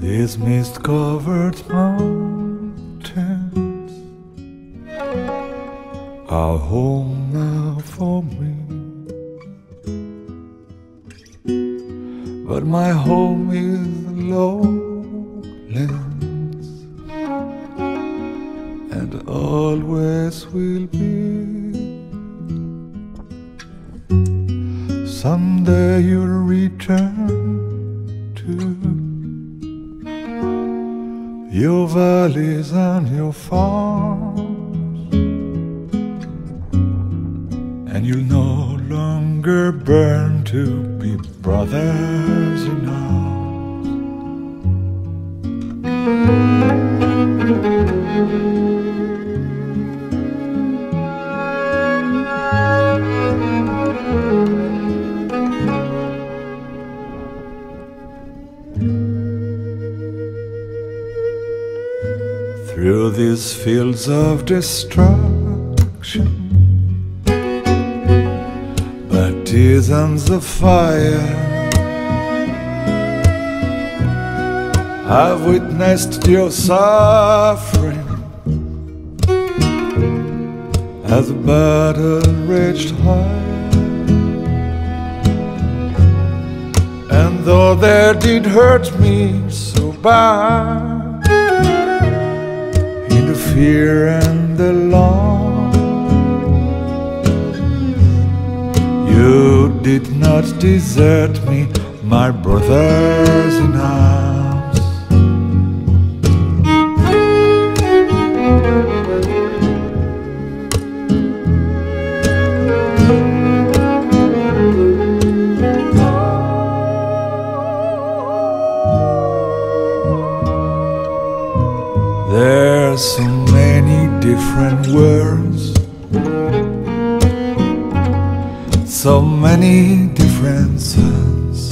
These mist covered mountains are home now for me. But my home is lowlands and always will be. Someday you'll return your valleys and your farms, and you'll no longer burn to be brothers these fields of destruction, baptisms of fire, I've witnessed your suffering. As the battle raged high. And though they did hurt me so bad, fear and the alarm, you did not desert me, my brothers in arms. Many different worlds, so many different suns,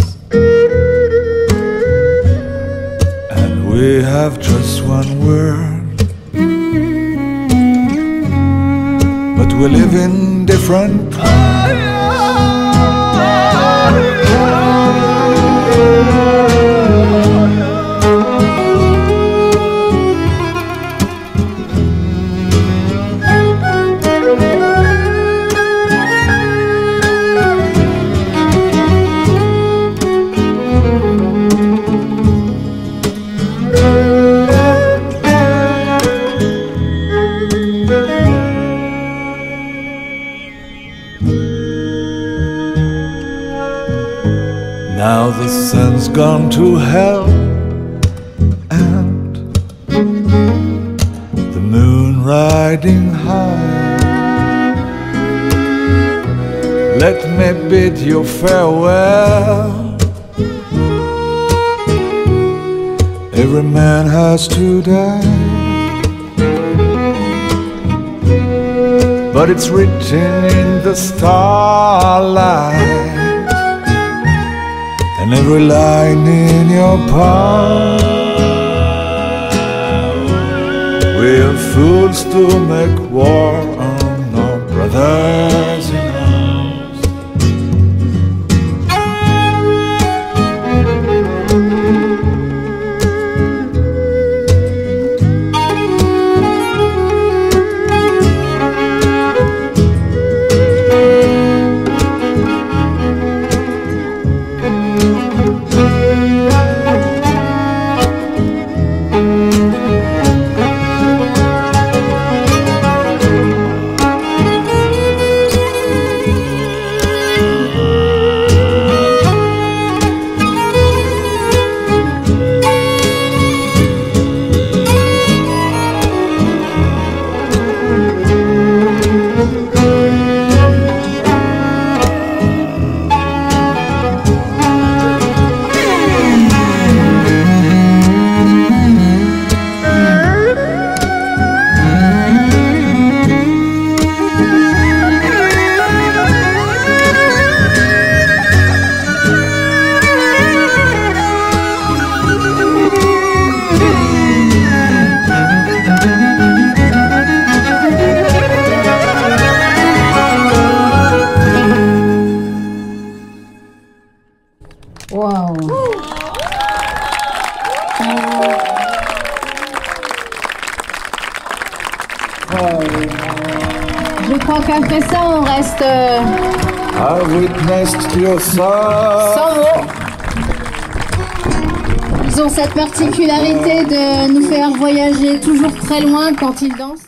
and we have just one world, but we live in different Now the sun's gone to hell and the moon riding high. Let me bid you farewell. Every man has to die, but it's written in the starlight and every line in your palm. We're fools to make war Wow. Je crois qu'après ça, on reste I witnessed sans mots. Ils ont cette particularité de nous faire voyager toujours très loin quand ils dansent.